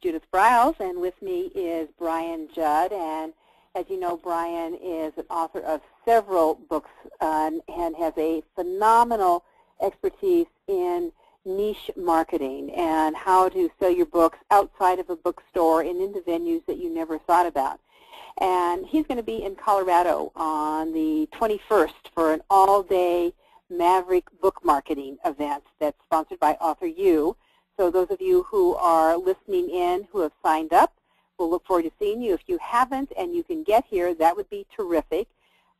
Judith Briles, and with me is Brian Jud. And as you know, Brian is an author of several books uh, and has a phenomenal expertise in niche marketing and how to sell your books outside of a bookstore and into venues that you never thought about. And he's going to be in Colorado on the 21st for an all-day Maverick book marketing event that's sponsored by AuthorU. So those of you who are listening in who have signed up, we'll look forward to seeing you. If you haven't and you can get here, that would be terrific.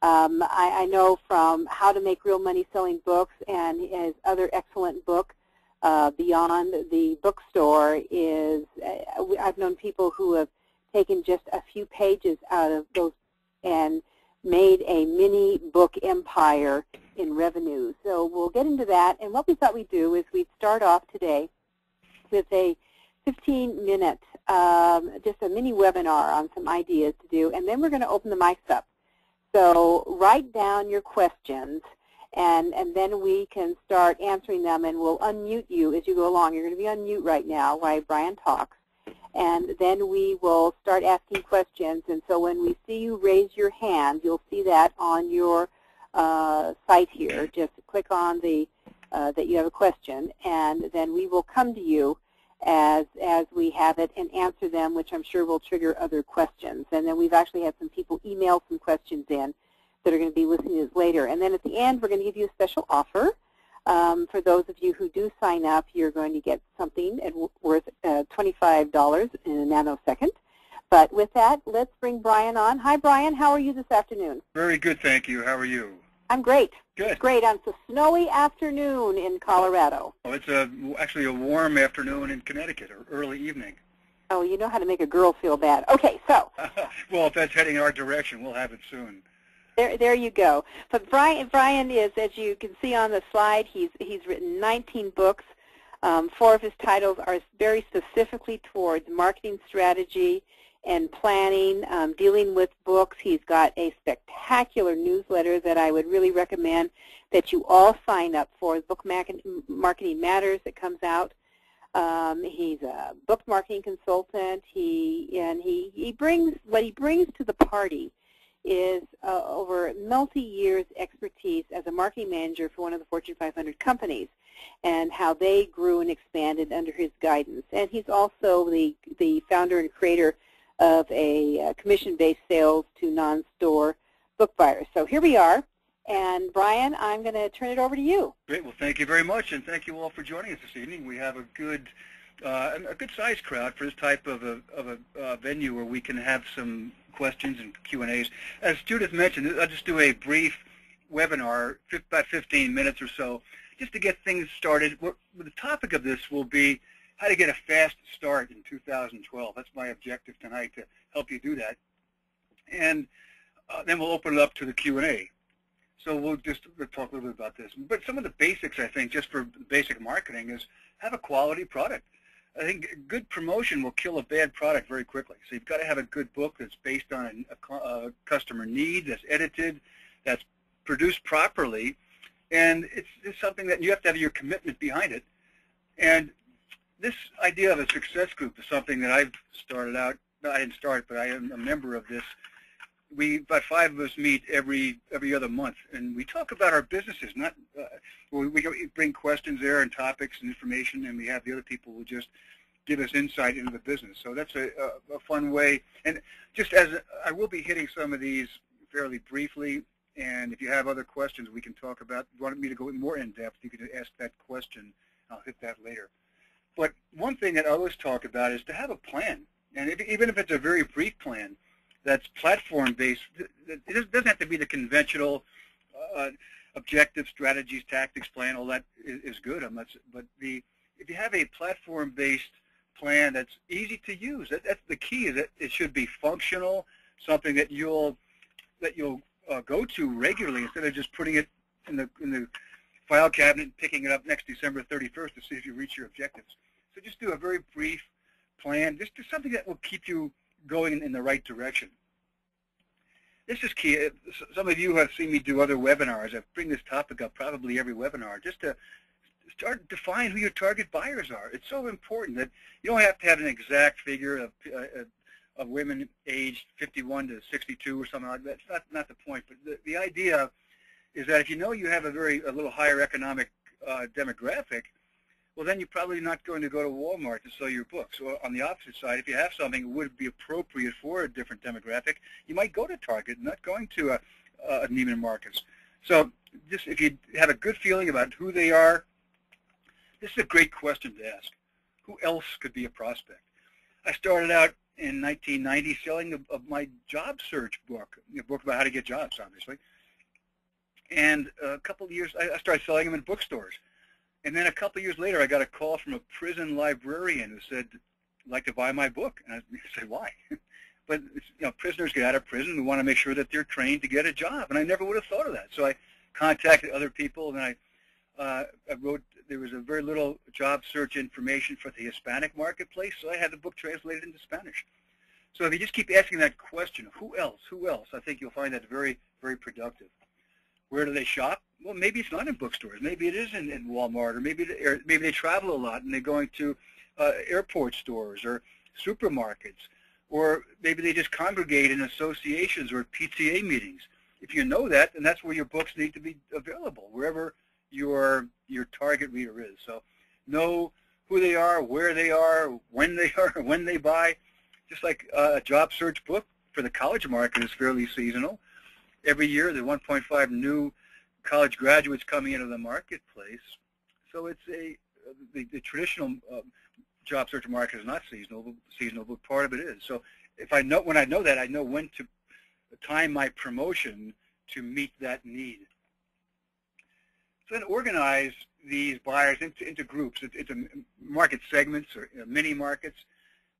Um, I, I, know from How to Make Real Money Selling Books and his other excellent book, uh, Beyond the Bookstore, is uh, I've known people who have taken just a few pages out of those and made a mini book empire in revenue. So we'll get into that. And what we thought we'd do is we'd start off today with a 15-minute, um, just a mini webinar on some ideas to do, and then we're going to open the mics up. So write down your questions, and, and then we can start answering them, and we'll unmute you as you go along. You're going to be on mute right now while Brian talks. And then we will start asking questions. And so when we see you raise your hand, you'll see that on your uh, site here. Just click on the uh, that you have a question, and then we will come to you as as we have it and answer them, which I'm sure will trigger other questions. And then we've actually had some people email some questions in that are going to be listening to this later. And then at the end, we're going to give you a special offer. Um, for those of you who do sign up, you're going to get something worth uh, $25 in a nanosecond. But with that, let's bring Brian on. Hi, Brian. How are you this afternoon? Very good, thank you. How are you? I'm great. Good. Great. On a snowy afternoon in Colorado. Oh, it's a, actually a warm afternoon in Connecticut, or early evening. Oh, you know how to make a girl feel bad. Okay, so. well, if that's heading our direction, we'll have it soon. There, there you go. But Brian, Brian is, as you can see on the slide, he's he's written 19 books. Um, four of his titles are very specifically towards marketing strategy and planning, um, dealing with books. He's got a spectacular newsletter that I would really recommend that you all sign up for, Book Marketing Matters that comes out. Um, he's a book marketing consultant. He and he he brings what he brings to the party is uh, over multi-years expertise as a marketing manager for one of the Fortune 500 companies and how they grew and expanded under his guidance. And he's also the the founder and creator of a uh, commission-based sales to non-store book buyers. So here we are. And Brian, I'm going to turn it over to you. Great. Well, thank you very much, and thank you all for joining us this evening. We have a good, uh, a good sized crowd for this type of a, of a uh, venue where we can have some questions and Q and A's. As Judith mentioned, I'll just do a brief webinar, about 15 minutes or so, just to get things started. The topic of this will be how to get a fast start in 2012. That's my objective tonight to help you do that. And uh, then we'll open it up to the Q&A. So we'll just talk a little bit about this. But some of the basics, I think, just for basic marketing is have a quality product. I think good promotion will kill a bad product very quickly. So you've got to have a good book that's based on a, a customer need, that's edited, that's produced properly, and it's, it's something that you have to have your commitment behind it. And this idea of a success group is something that I've started out. No, I didn't start, but I am a member of this. We about five of us meet every every other month, and we talk about our businesses. Not uh, we, we bring questions there and topics and information, and we have the other people who just give us insight into the business. So that's a, a, a fun way. And just as I will be hitting some of these fairly briefly, and if you have other questions, we can talk about. If you want me to go more in depth, you can ask that question. I'll hit that later. But one thing that always talk about is to have a plan, and if, even if it's a very brief plan that's platform-based, it doesn't have to be the conventional uh, objective, strategies, tactics plan. All that is, is good. I'm not, but the if you have a platform-based plan that's easy to use, that, that's the key. Is that it should be functional, something that you'll that you'll uh, go to regularly instead of just putting it in the in the file cabinet and picking it up next December 31st to see if you reach your objectives. So just do a very brief plan, just do something that will keep you going in the right direction. This is key. Uh, some of you have seen me do other webinars. I bring this topic up probably every webinar, just to start define who your target buyers are. It's so important that you don't have to have an exact figure of, uh, of women aged 51 to 62 or something like that. That's not, not the point. But the, the idea is that if you know you have a very a little higher economic uh, demographic, well, then you're probably not going to go to Walmart to sell your books. Or on the opposite side, if you have something that would be appropriate for a different demographic, you might go to Target, not going to a, a Neiman Marcus. So just if you have a good feeling about who they are, this is a great question to ask. Who else could be a prospect? I started out in 1990 selling a, my job search book, a book about how to get jobs, obviously. And a couple of years, I started selling them in bookstores. And then a couple years later, I got a call from a prison librarian who said, I'd like to buy my book. And I said, why? but you know, prisoners get out of prison. We want to make sure that they're trained to get a job. And I never would have thought of that. So I contacted other people, and I, uh, I wrote, there was a very little job search information for the Hispanic marketplace, so I had the book translated into Spanish. So if you just keep asking that question, who else, who else, I think you'll find that very, very productive. Where do they shop? Well, maybe it's not in bookstores. Maybe it is in, in Walmart, or maybe or maybe they travel a lot and they're going to uh, airport stores or supermarkets, or maybe they just congregate in associations or PTA meetings. If you know that, then that's where your books need to be available, wherever your your target reader is. So know who they are, where they are, when they are, when they buy. Just like a job search book for the college market is fairly seasonal every year there are 1.5 new college graduates coming into the marketplace. So it's a the, the traditional uh, job search market is not seasonal, seasonal, but part of it is. So if I know when I know that, I know when to time my promotion to meet that need. So then organize these buyers into, into groups, into market segments or you know, mini markets.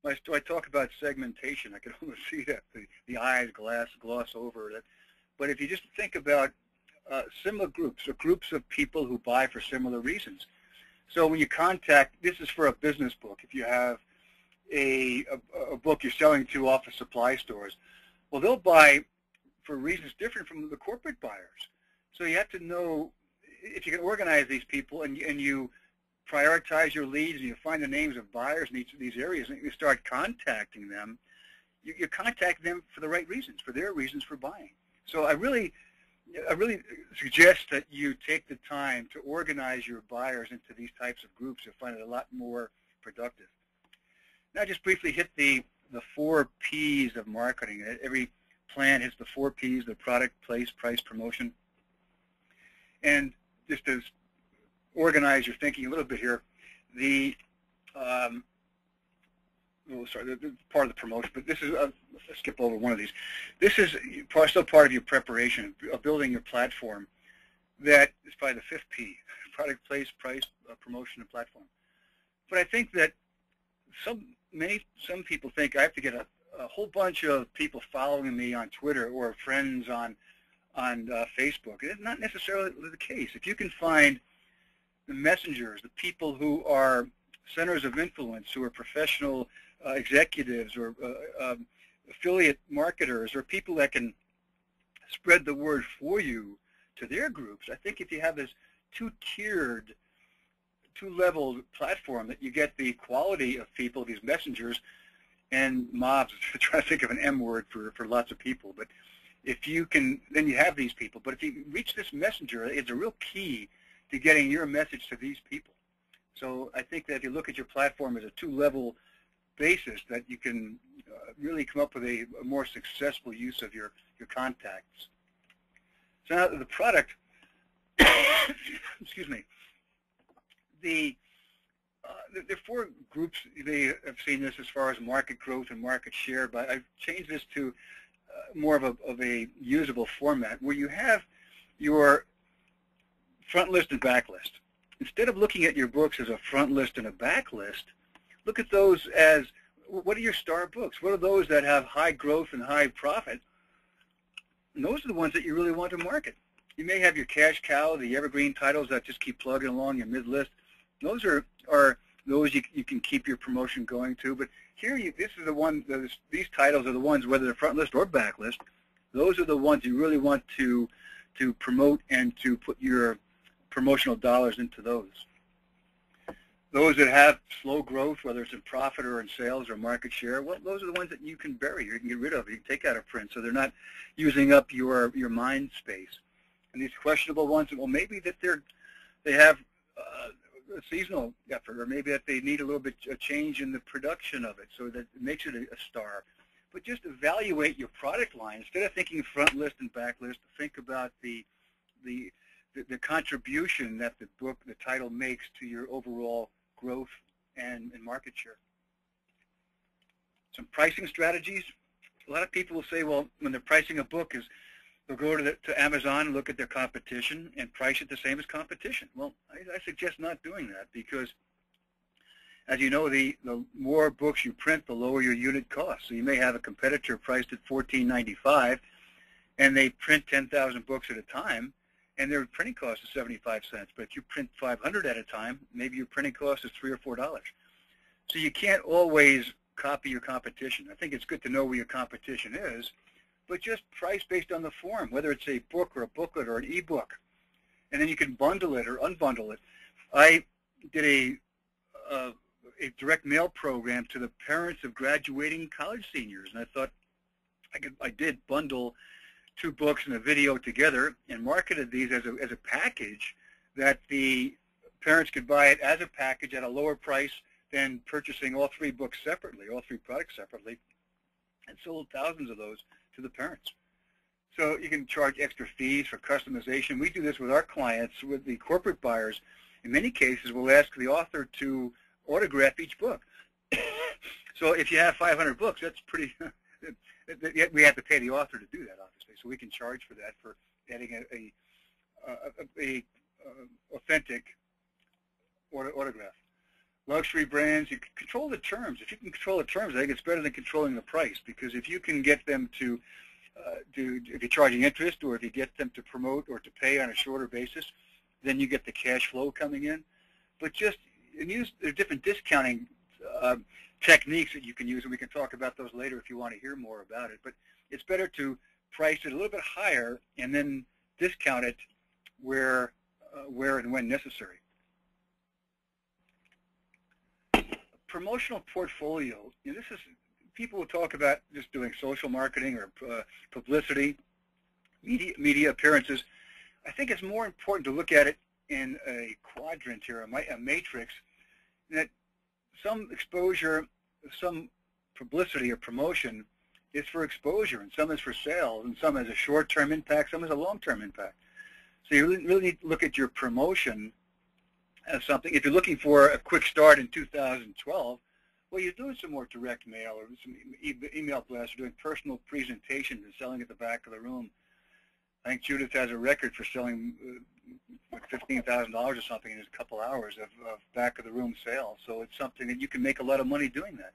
When I talk about segmentation, I can almost see that the, the eyes glass gloss over that but if you just think about uh, similar groups or groups of people who buy for similar reasons. So when you contact, this is for a business book. If you have a, a, a book you're selling to office supply stores, well, they'll buy for reasons different from the corporate buyers. So you have to know if you can organize these people and, and you prioritize your leads and you find the names of buyers in each of these areas and you start contacting them, you, you contact them for the right reasons, for their reasons for buying. So I really, I really suggest that you take the time to organize your buyers into these types of groups. You'll find it a lot more productive. Now just briefly hit the, the four P's of marketing. Every plan hits the four P's, the product, place, price, promotion. And just to organize your thinking a little bit here, the um, sorry, part of the promotion, but this is, uh, let's skip over one of these. This is still part of your preparation of building your platform that is probably the fifth P, product, place, price, uh, promotion, and platform. But I think that some many some people think I have to get a, a whole bunch of people following me on Twitter or friends on on uh, Facebook. It's not necessarily the case. If you can find the messengers, the people who are centers of influence, who are professional uh, executives or uh, um, affiliate marketers or people that can spread the word for you to their groups. I think if you have this two-tiered, two-level platform that you get the quality of people, these messengers, and mobs, trying to think of an M word for, for lots of people, but if you can, then you have these people. But if you reach this messenger, it's a real key to getting your message to these people. So I think that if you look at your platform as a two-level basis that you can uh, really come up with a, a, more successful use of your, your contacts. So now the product, excuse me, the, uh, the, the four groups, they have seen this as far as market growth and market share, but I've changed this to uh, more of a, of a usable format where you have your front list and back list. Instead of looking at your books as a front list and a back list, look at those as what are your star books? What are those that have high growth and high profit? And those are the ones that you really want to market. You may have your cash cow, the evergreen titles that just keep plugging along your mid-list. Those are, are those you, you can keep your promotion going to. But here, you, this is the one, these titles are the ones, whether they're front list or back list, those are the ones you really want to, to promote and to put your promotional dollars into those. Those that have slow growth, whether it's in profit or in sales or market share, well, those are the ones that you can bury, you can get rid of, you can take out of print, so they're not using up your your mind space. And these questionable ones, well, maybe that they're they have uh, a seasonal effort, or maybe that they need a little bit a change in the production of it, so that it makes it a, a star. But just evaluate your product line instead of thinking front list and back list. Think about the the, the contribution that the book, the title makes to your overall growth and, and market share. Some pricing strategies. A lot of people will say, well, when they're pricing a book, is they'll go to, the, to Amazon and look at their competition and price it the same as competition. Well, I, I suggest not doing that because, as you know, the, the more books you print, the lower your unit cost. So you may have a competitor priced at $14.95, and they print 10,000 books at a time, and their printing cost is 75 cents. But if you print 500 at a time, maybe your printing cost is three or four dollars. So you can't always copy your competition. I think it's good to know where your competition is, but just price based on the form, whether it's a book or a booklet or an e-book, and then you can bundle it or unbundle it. I did a uh, a direct mail program to the parents of graduating college seniors, and I thought I could I did bundle two books and a video together and marketed these as a, as a package that the parents could buy it as a package at a lower price than purchasing all three books separately, all three products separately, and sold thousands of those to the parents. So you can charge extra fees for customization. We do this with our clients, with the corporate buyers. In many cases, we'll ask the author to autograph each book. so if you have 500 books, that's pretty, we have to pay the author to do that, obviously. So we can charge for that for adding a, a, a, a authentic autograph. Luxury brands, you control the terms. If you can control the terms, I think it's better than controlling the price because if you can get them to uh, do, if you're charging interest or if you get them to promote or to pay on a shorter basis, then you get the cash flow coming in. But just and use there different discounting uh, techniques that you can use, and we can talk about those later if you want to hear more about it. But it's better to price it a little bit higher and then discount it where, uh, where and when necessary. promotional portfolio, this is, people will talk about just doing social marketing or uh, publicity, media, media appearances. I think it's more important to look at it in a quadrant here, a matrix, that some exposure, some publicity or promotion is for exposure, and some is for sales, and some has a short-term impact, some has a long-term impact. So you really, need to look at your promotion as something. If you're looking for a quick start in 2012, well, you're doing some more direct mail or some e email blasts, or doing personal presentations and selling at the back of the room. I think Judith has a record for selling uh, $15,000 or something in a couple hours of, of back of the room sales. So it's something that you can make a lot of money doing that.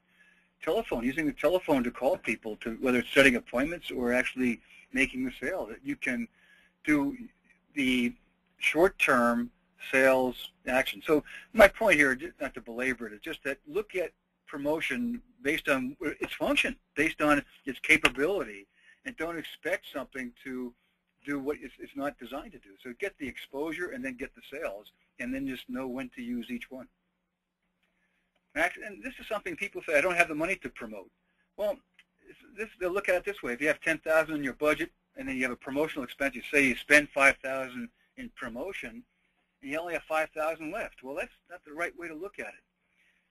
Telephone, using the telephone to call people, to whether it's setting appointments or actually making the sale, that you can do the short-term sales action. So my point here, not to belabor it, is just that look at promotion based on its function, based on its capability, and don't expect something to do what it's, it's not designed to do. So get the exposure and then get the sales, and then just know when to use each one. And this is something people say, I don't have the money to promote. Well, this, they'll look at it this way. If you have 10000 in your budget, and then you have a promotional expense, you say you spend 5000 in promotion, and you only have 5000 left. Well, that's not the right way to look at it.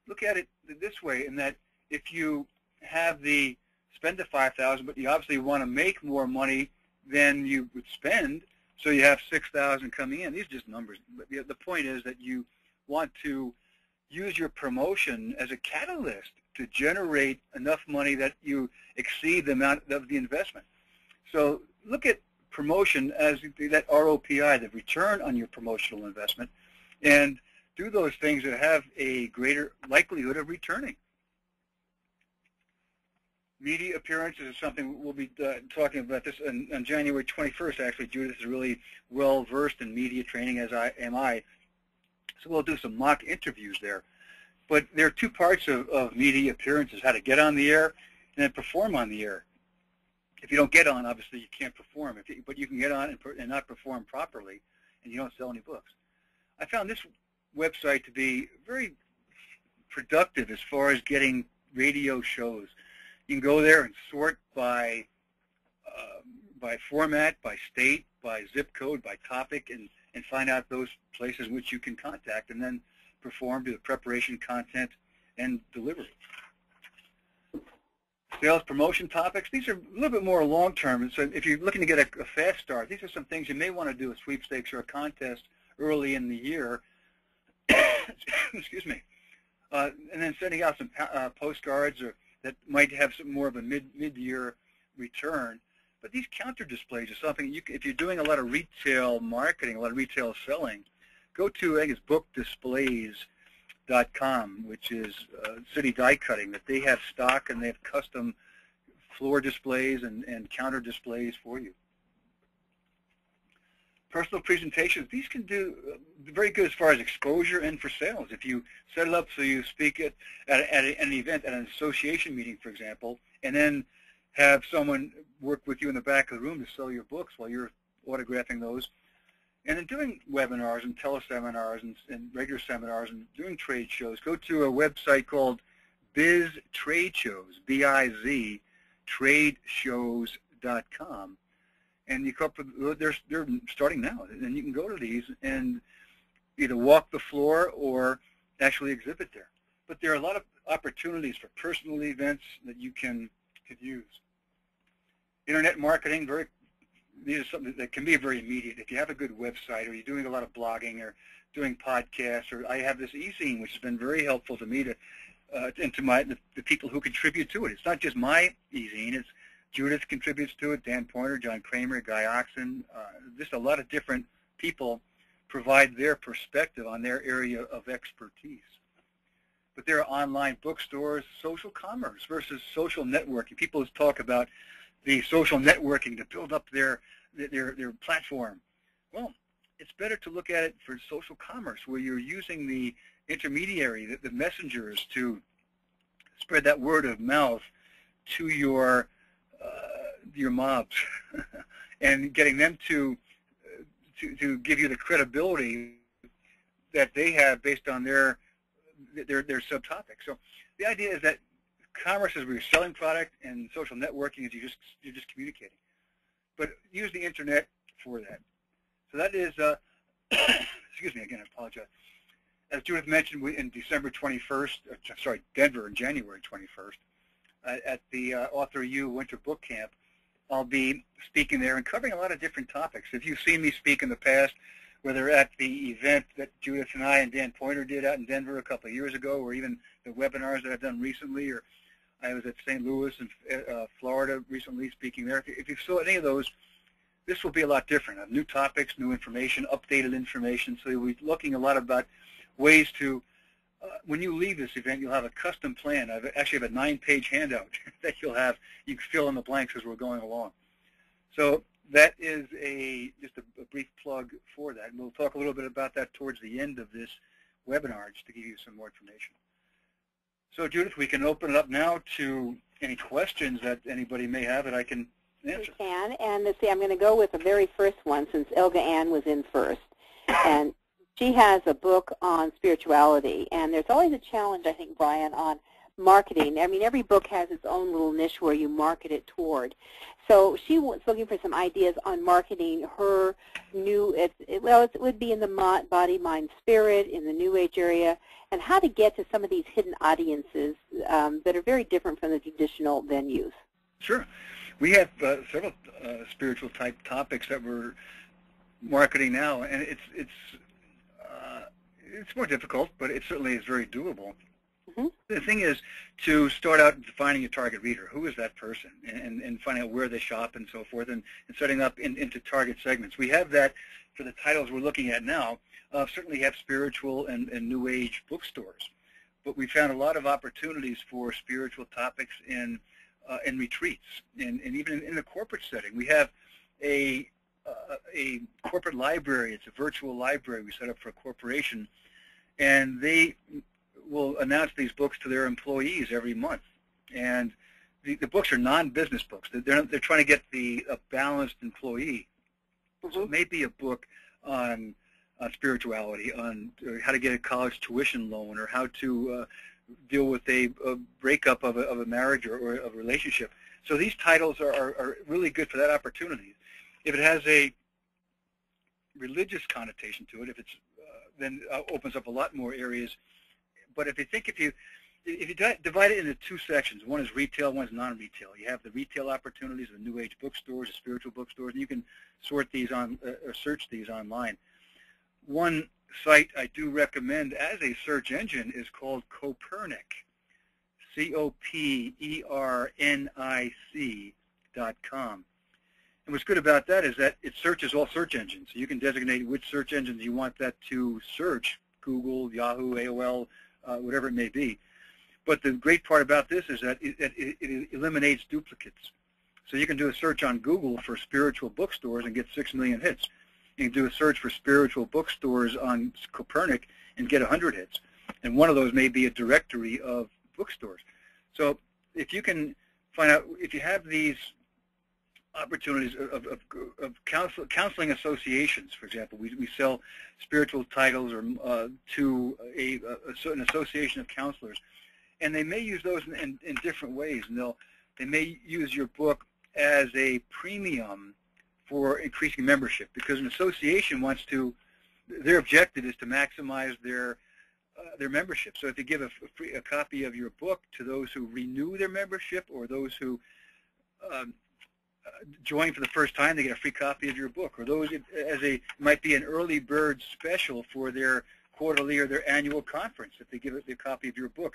Look at it this way, in that if you have the spend the 5000 but you obviously want to make more money than you would spend. So you have 6,000 coming in. These are just numbers. But the point is that you want to use your promotion as a catalyst to generate enough money that you exceed the amount of the investment. So look at promotion as that ROPI, the return on your promotional investment, and do those things that have a greater likelihood of returning media appearances is something we'll be uh, talking about this on, on, January 21st. Actually, Judith is really well versed in media training, as I am I. So we'll do some mock interviews there. But there are two parts of, of media appearances: how to get on the air and then perform on the air. If you don't get on, obviously you can't perform. You, but you can get on and, and not perform properly, and you don't sell any books. I found this website to be very productive as far as getting radio shows. You can go there and sort by uh, by format, by state, by zip code, by topic, and, and find out those places which you can contact and then perform, the preparation, content, and delivery. Sales promotion topics, these are a little bit more long-term. So if you're looking to get a, a fast start, these are some things you may want to do a sweepstakes or a contest early in the year. Excuse me. Uh, and then sending out some uh, postcards or that might have some more of a mid mid-year return. But these counter displays are something you if you're doing a lot of retail marketing, a lot of retail selling, go to I think bookdisplays.com, which is uh, City Die Cutting, that they have stock and they have custom floor displays and, and counter displays for you. Personal presentations, these can do uh, very good as far as exposure and for sales. If you set it up so you speak at, at, at an event, at an association meeting, for example, and then have someone work with you in the back of the room to sell your books while you're autographing those. And then doing webinars and teleseminars and, and regular seminars and doing trade shows, go to a website called Biz Trade Shows, B-I-Z, tradeshows.com. And you come up with, they're, they're starting now. And you can go to these and either walk the floor or actually exhibit there. But there are a lot of opportunities for personal events that you can could use internet marketing, very these are something that can be very immediate. If you have a good website or you're doing a lot of blogging or doing podcasts, or I have this e-zine, which has been very helpful to me to uh, and to my the, the, people who contribute to it. It's not just my e-zine. It's Judith contributes to it, Dan Poynter, John Kremer, Guy Oxen. Uh, just a lot of different people provide their perspective on their area of expertise. But there are online bookstores, social commerce versus social networking. People talk about the social networking to build up their, their, their platform. Well, it's better to look at it for social commerce where you're using the intermediary, the, the messengers to spread that word of mouth to your your mobs and getting them to, to to give you the credibility that they have based on their their their subtopic. So the idea is that commerce is where you're selling product, and social networking is you just you're just communicating. But use the internet for that. So that is, uh, excuse me again, I apologize. As Judith mentioned, we, in December 21st, uh, sorry, Denver in January 21st, uh, at the uh, Author U Winter Book Camp, I'll be speaking there and covering a lot of different topics. If you've seen me speak in the past, whether at the event that Judith and I and Dan Poynter did out in Denver a couple of years ago, or even the webinars that I've done recently, or I was at St. Louis and uh, Florida recently speaking there. If you, saw any of those, this will be a lot different. Uh, new topics, new information, updated information. So you'll be looking a lot about ways to, uh, when you leave this event, you'll have a custom plan. I actually have a nine-page handout that you'll have. You can fill in the blanks as we're going along. So that is a just a, a brief plug for that. And we'll talk a little bit about that towards the end of this webinar just to give you some more information. So Judith, we can open it up now to any questions that anybody may have that I can answer. We can, and let's see, I'm going to go with the very first one since Elga Ann was in first. And she has a book on spirituality, and there's always a challenge, I think, Brian, on marketing. I mean, every book has its own little niche where you market it toward. So she was looking for some ideas on marketing her new, it, it, well, it would be in the body, mind, spirit, in the New Age area, and how to get to some of these hidden audiences um, that are very different from the traditional venues. Sure. We have uh, several uh, spiritual type topics that we're marketing now, and it's it's it's more difficult, but it certainly is very doable. Mm-hmm. The thing is to start out defining your target reader. Who is that person? And, and finding out where they shop and so forth and, and setting up in, into target segments. We have that for the titles we're looking at now. Uh, certainly have spiritual and, and New Age bookstores. But we found a lot of opportunities for spiritual topics in, uh, in retreats and, and even in, in the corporate setting. We have a, uh, a corporate library. It's a virtual library we set up for a corporation. And they will announce these books to their employees every month. And the, the books are non-business books. They're, they're trying to get the a balanced employee. So it may be a book on, on spirituality, on how to get a college tuition loan, or how to uh, deal with a, a breakup of a, of a marriage or, or a relationship. So these titles are, are, are really good for that opportunity. If it has a religious connotation to it, if it's uh, then uh, opens up a lot more areas. But if you think if you if you divide it into two sections, one is retail, one is non-retail. You have the retail opportunities, the new age bookstores, the spiritual bookstores, and you can sort these on uh, or search these online. One site I do recommend as a search engine is called Copernic, C-O-P-E-R-N-I-C dot com. And what's good about that is that it searches all search engines. So you can designate which search engines you want that to search, Google, Yahoo, AOL, uh, whatever it may be. But the great part about this is that it, it, it, eliminates duplicates. So you can do a search on Google for spiritual bookstores and get 6 million hits. You can do a search for spiritual bookstores on Copernic and get 100 hits. And one of those may be a directory of bookstores. So if you can find out, if you have these opportunities of, of, of counsel, counseling associations, for example. We, we sell spiritual titles or uh, to a, a, an association of counselors, and they may use those in, in, in, different ways. And they'll, they may use your book as a premium for increasing membership because an association wants to, their objective is to maximize their uh, their membership. So if you give a, free, a copy of your book to those who renew their membership or those who um, join for the first time, they get a free copy of your book. Or those as a might be an early bird special for their quarterly or their annual conference if they give it a copy of your book.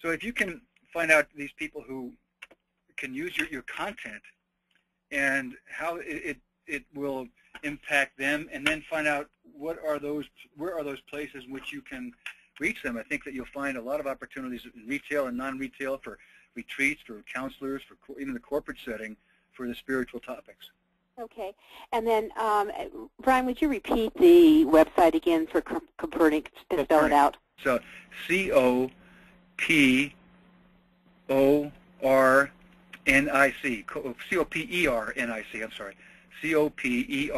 So if you can find out these people who can use your, your content and how it, it, it will impact them and then find out what are those where are those places in which you can reach them. I think that you'll find a lot of opportunities in retail and non-retail for retreats, for counselors, for even the corporate setting for the spiritual topics. Okay. And then, um, Brian, would you repeat the website again for Copernic to spell it out? So C-O-P-O-R-N-I-C, C-O-P-E-R-N-I-C, I'm sorry, C-O-P-E-R-N-I-C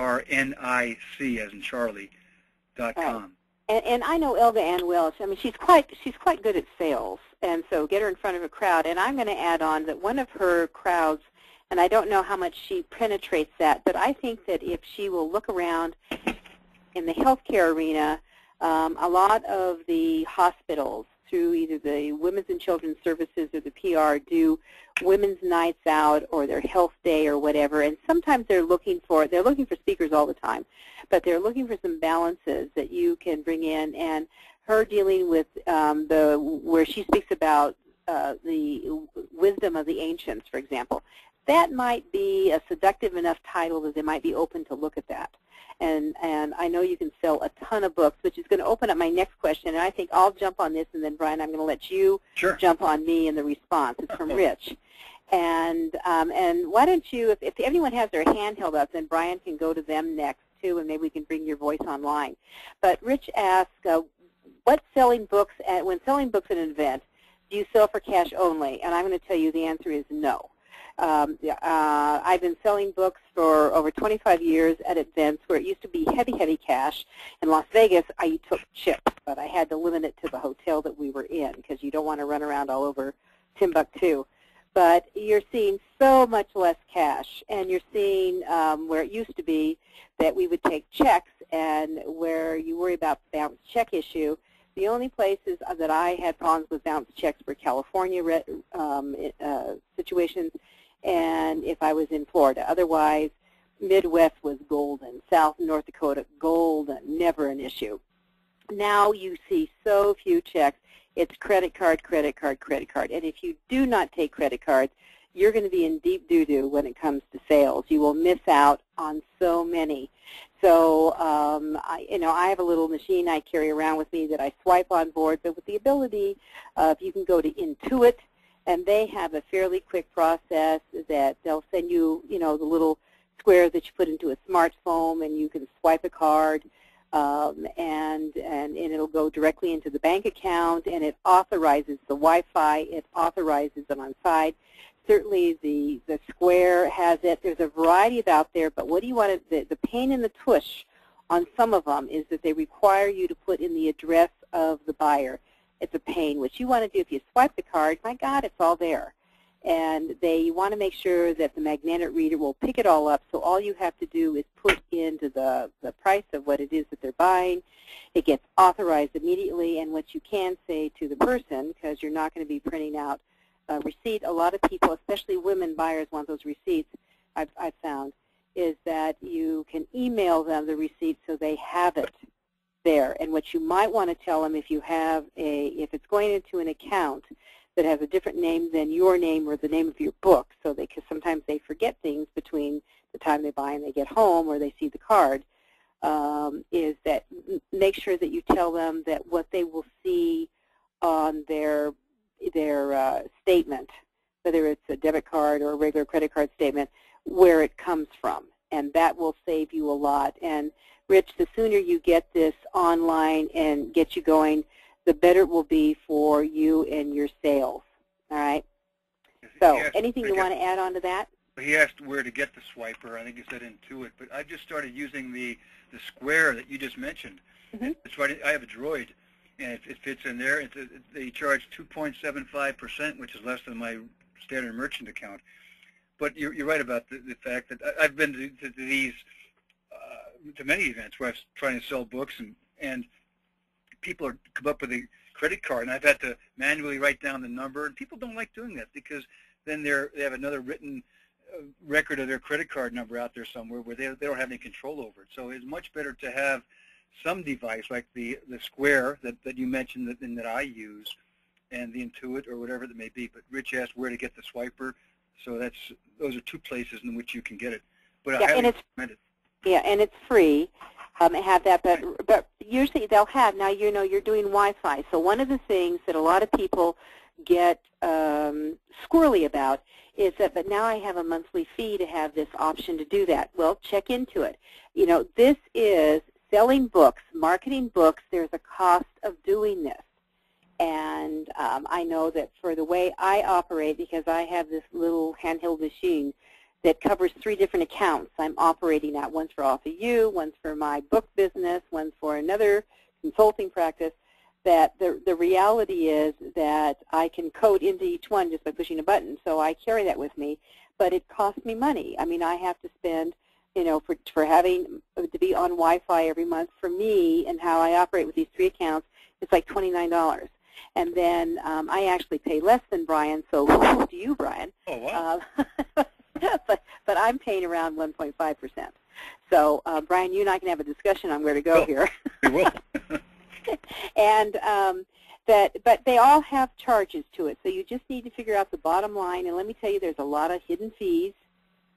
as in Charlie, dot com. And, and I know Elga Ann Welch. I mean, she's quite she's quite good at sales, and so get her in front of a crowd. And I'm going to add on that one of her crowds and I don't know how much she penetrates that, but I think that if she will look around in the healthcare arena, um, a lot of the hospitals through either the Women's and Children's Services or the PR do women's nights out or their health day or whatever, and sometimes they're looking for they're looking for speakers all the time, but they're looking for some balances that you can bring in. And her dealing with um, the where she speaks about uh, the wisdom of the ancients, for example that might be a seductive enough title that they might be open to look at that. And, and I know you can sell a ton of books, which is going to open up my next question. And I think I'll jump on this, and then, Brian, I'm going to let you sure. jump on me in the response. It's from Rich. And, um, and why don't you, if, if anyone has their hand held up, then Brian can go to them next, too, and maybe we can bring your voice online. But Rich asks, uh, what selling books, at, when selling books at an event, do you sell for cash only? And I'm going to tell you the answer is no. Um, uh, I've been selling books for over 25 years at events where it used to be heavy, heavy cash. In Las Vegas, I took chips, but I had to limit it to the hotel that we were in because you don't want to run around all over Timbuktu. But you're seeing so much less cash, and you're seeing um, where it used to be that we would take checks, and where you worry about the bounce check issue, the only places that I had problems with bounce checks were California um, uh, situations and if I was in Florida. Otherwise, Midwest was golden. South North Dakota, golden, never an issue. Now you see so few checks. It's credit card, credit card, credit card. And if you do not take credit cards, you're going to be in deep doo-doo when it comes to sales. You will miss out on so many. So, um, I, you know, I have a little machine I carry around with me that I swipe on board, but with the ability of you can go to Intuit, and they have a fairly quick process that they'll send you, you know, the little square that you put into a smartphone, and you can swipe a card, um, and, and and it'll go directly into the bank account, and it authorizes the Wi-Fi, it authorizes it on site. Certainly, the the Square has it. There's a variety of out there, but what do you want to? The, the pain in the tush on some of them is that they require you to put in the address of the buyer. It's a pain. What you want to do if you swipe the card, my God, it's all there. And they want to make sure that the magnetic reader will pick it all up. So all you have to do is put into the, the price of what it is that they're buying. It gets authorized immediately. And what you can say to the person, because you're not going to be printing out a receipt, a lot of people, especially women buyers, want those receipts, I've, I've found, is that you can email them the receipt so they have it there. And what you might want to tell them if you have a, if it's going into an account that has a different name than your name or the name of your book, so they, because sometimes they forget things between the time they buy and they get home or they see the card, um, is that make sure that you tell them that what they will see on their their uh, statement, whether it's a debit card or a regular credit card statement, where it comes from. And that will save you a lot. And Rich, the sooner you get this online and get you going, the better it will be for you and your sales. All right? So anything you want to add on to that? He asked where to get the swiper. I think he said Intuit. But I just started using the, the square that you just mentioned. Mm -hmm. It's right. I have a Droid, and it, it fits in there. It's a, it, they charge 2.75%, which is less than my standard merchant account. But you're, you're right about the, the fact that I, I've been to, to these to many events where I was trying to sell books and and people are come up with a credit card and I've had to manually write down the number and people don't like doing that because then they're they have another written uh, record of their credit card number out there somewhere where they, they don't have any control over it. So it's much better to have some device like the the Square that, that you mentioned that, and that I use and the Intuit or whatever that may be. But Rich asked where to get the swiper. So that's those are two places in which you can get it. But yeah, I and it's, recommend it. Yeah, and it's free. Um, have that, but but usually they'll have now. You know, you're doing Wi-Fi, so one of the things that a lot of people get um, squirrely about is that, but now I have a monthly fee to have this option to do that. Well, check into it. You know, this is selling books, marketing books. There's a cost of doing this. And um, I know that for the way I operate, because I have this little handheld machine, that covers three different accounts I'm operating at. One's for AuthorU, one's for my book business, one's for another consulting practice. That the, the reality is that I can code into each one just by pushing a button. So I carry that with me, but it costs me money. I mean, I have to spend, you know, for, for having to be on Wi-Fi every month for me and how I operate with these three accounts, it's like $29. And then um, I actually pay less than Brian, so do you, Brian. Oh, wow. Uh, but but I'm paying around 1.5 percent. So uh, Brian, you and I can have a discussion on where to go oh, here. we will. and um, that, but they all have charges to it. So you just need to figure out the bottom line. And let me tell you, there's a lot of hidden fees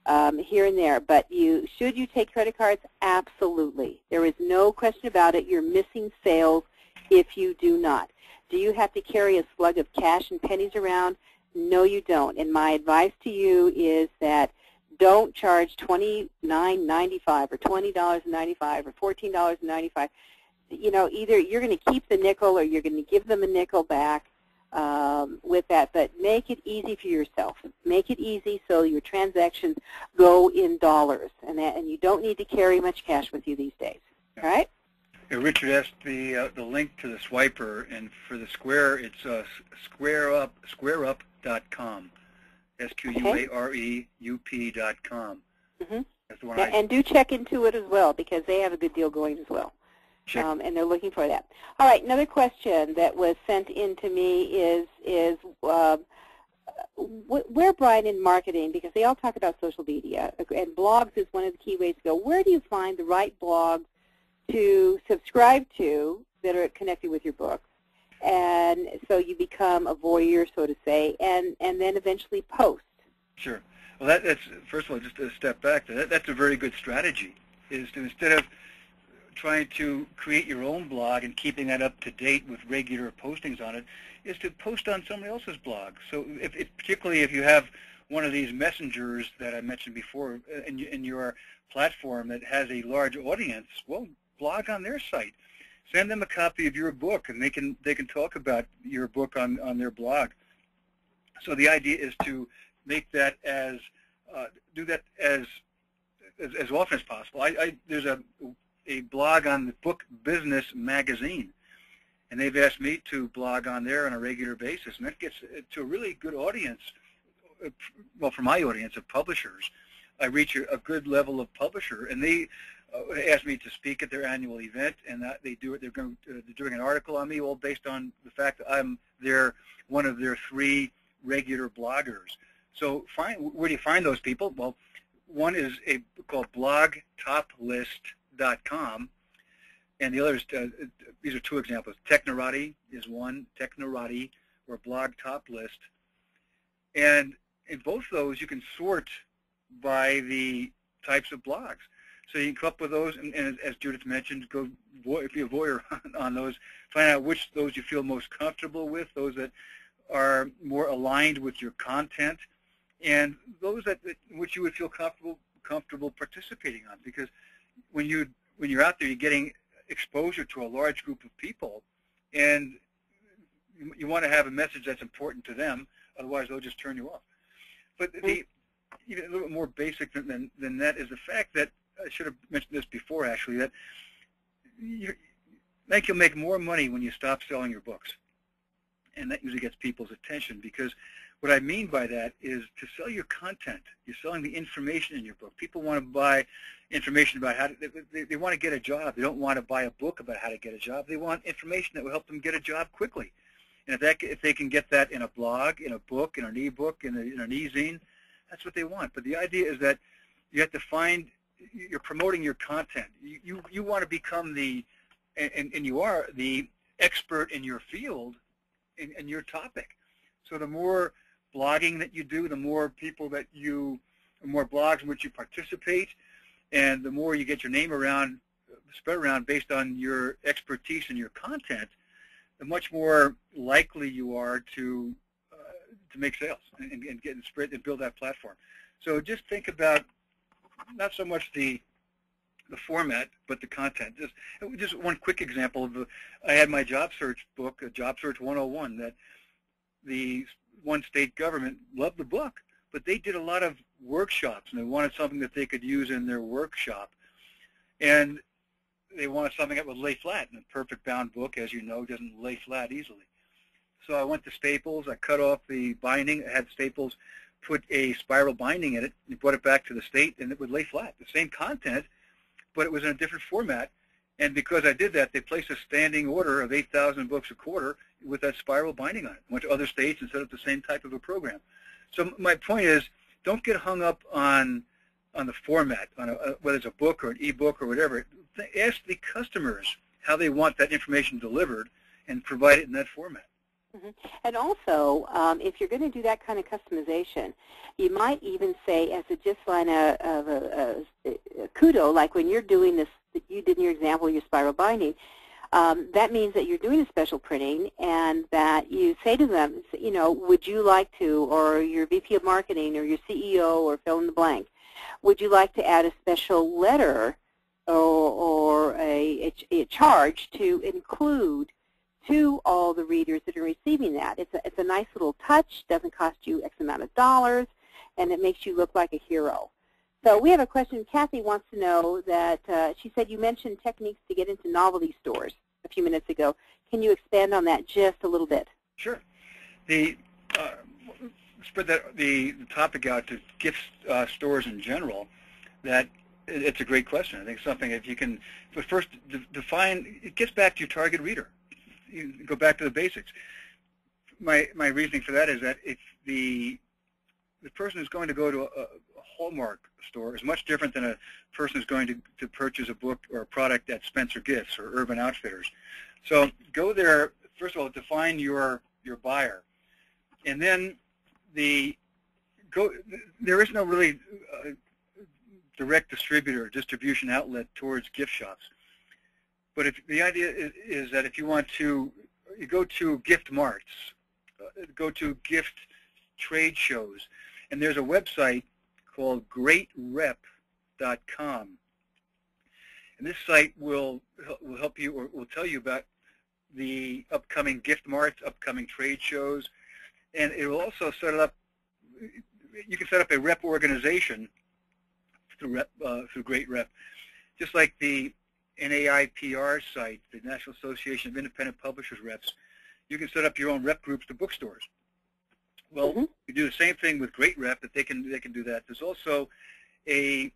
um, here and there. But you should you take credit cards? Absolutely. There is no question about it. You're missing sales if you do not. Do you have to carry a slug of cash and pennies around? No, you don't. And my advice to you is that don't charge $29.95 or twenty dollars and ninety five or fourteen dollars and ninety five. You know, either you're going to keep the nickel or you're going to give them a nickel back um, with that. But make it easy for yourself. Make it easy so your transactions go in dollars, and that, and you don't need to carry much cash with you these days. All right? Yeah, Richard asked the uh, the link to the swiper, and for the Square, it's uh, SquareUp SquareUp.com, S-Q-U-A-R-E-U-P dot com. Mm-hmm. That's the one yeah, I... And do check into it as well because they have a good deal going as well. Um, and they're looking for that. All right, another question that was sent in to me is is uh, where Brian in marketing because they all talk about social media and blogs is one of the key ways to go. Where do you find the right blogs to subscribe to that are connected with your book. And so you become a voyeur, so to say, and, and then eventually post. Sure. Well, that, that's, first of all, just a step back, that, that's a very good strategy, is to instead of trying to create your own blog and keeping that up to date with regular postings on it, is to post on somebody else's blog. So if, if particularly if you have one of these messengers that I mentioned before uh, in, in your platform that has a large audience, well, blog on their site. Send them a copy of your book, and they can they can talk about your book on on their blog. So the idea is to make that as uh, do that as, as, as often as possible. I, I there's a a blog on the Book Business magazine, and they've asked me to blog on there on a regular basis, and that gets to a really good audience. Well, for my audience of publishers, I reach a, good level of publisher, and they uh, asked me to speak at their annual event, and that they do it. They're going uh, they're doing an article on me, all based on the fact that I'm their one of their three regular bloggers. So, find, where do you find those people? Well, one is a called blogtoplist.com, and the other is, uh, these are two examples. Technorati is one, Technorati, or Blog Top List. And in both those, you can sort by the types of blogs. So you can come up with those, and, and as Judith mentioned, go if you're a voyeur on those, find out which those you feel most comfortable with, those that are more aligned with your content, and those that, that which you would feel comfortable comfortable participating on. Because when you when you're out there, you're getting exposure to a large group of people, and you, you want to have a message that's important to them. Otherwise, they'll just turn you off. But the mm. even a little bit more basic than, than that is the fact that I should have mentioned this before actually that you think you'll make more money when you stop selling your books, and that usually gets people's attention because what I mean by that is to sell your content. You're selling the information in your book. People want to buy information about how to, they, they want to get a job. They don't want to buy a book about how to get a job. They want information that will help them get a job quickly. And if, that, if they can get that in a blog, in a book, in an e-book, in, a, in an e-zine, that's what they want. But the idea is that you have to find, you're promoting your content. You, you, you want to become the, and, and you are the expert in your field, in, in your topic. So the more blogging that you do, the more people that you, the more blogs in which you participate, and the more you get your name around, spread around based on your expertise and your content, the much more likely you are to uh, to make sales and, and get and spread and build that platform. So just think about not so much the the format, but the content. Just just one quick example of the, I had my job search book, a Job Search 101, that the one state government loved the book, but they did a lot of workshops, and they wanted something that they could use in their workshop. And they wanted something that would lay flat, and a perfect bound book, as you know, doesn't lay flat easily. So I went to Staples, I cut off the binding, I had Staples put a spiral binding in it, and brought it back to the state, and it would lay flat. The same content, but it was in a different format, and because I did that, they placed a standing order of 8,000 books a quarter with that spiral binding on it. Went to other states and set up the same type of a program. So my point is, don't get hung up on on the format, on a, uh, whether it's a book or an e-book or whatever. Ask the customers how they want that information delivered and provide it in that format. Mm -hmm. And also, um, if you're going to do that kind of customization, you might even say, as a just line of, of a, a, a kudo, like when you're doing this you did in your example, your spiral binding, um, that means that you're doing a special printing and that you say to them, you know, would you like to, or your VP of marketing or your CEO or fill in the blank, would you like to add a special letter or, or a, a, a charge to include to all the readers that are receiving that. It's a, it's a nice little touch, doesn't cost you X amount of dollars, and it makes you look like a hero. So we have a question. Kathy wants to know that uh, she said you mentioned techniques to get into novelty stores a few minutes ago. Can you expand on that just a little bit? Sure. The uh, spread that the, the, topic out to gift uh, stores in general. That it's a great question. I think something if you can, but first define. It gets back to your target reader. You go back to the basics. My my reasoning for that is that if the the person is going to go to a, Hallmark store is much different than a person who's going to, to purchase a book or a product at Spencer Gifts or Urban Outfitters. So go there, first of all, define your, your buyer. And then the go, there is no really uh, direct distributor or distribution outlet towards gift shops. But if the idea is, is that if you want to, you go to gift marts, uh, go to gift trade shows, and there's a website called greatrep.com. And this site will, will help you or will tell you about the upcoming gift marts, upcoming trade shows, and it will also set up, you can set up a rep organization through, rep, uh, through Great Rep. Just like the NAIPR site, the National Association of Independent Publishers Reps, you can set up your own rep groups to bookstores. Well, Mhm. you do the same thing with Great Rep that they can they can do that. There's also a